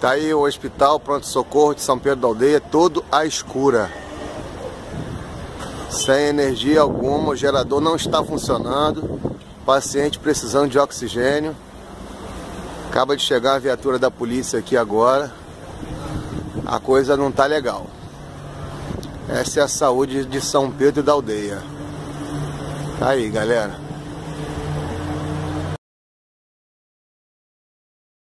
Tá aí o hospital pronto-socorro de São Pedro da Aldeia, todo à escura. Sem energia alguma, o gerador não está funcionando. Paciente precisando de oxigênio. Acaba de chegar a viatura da polícia aqui agora. A coisa não tá legal. Essa é a saúde de São Pedro da Aldeia. Tá aí, galera.